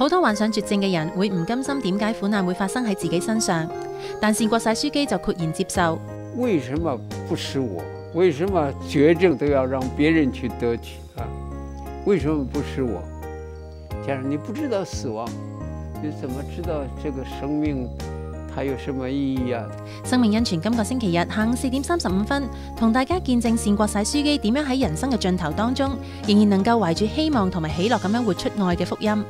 好多患上绝症嘅人会唔甘心点解苦难会发生喺自己身上但善国晒书记就豁然接受。为什么不是我？为什么绝症都要让别人去得取啊？为什么不是我？加上你不知道死亡你怎么知道这个生命它有什么意义啊？生命恩泉今个星期日下午四点三十五分同大家见证善国晒书记点样喺人生嘅尽头当中仍然能够怀住希望同埋喜乐咁样活出爱嘅福音。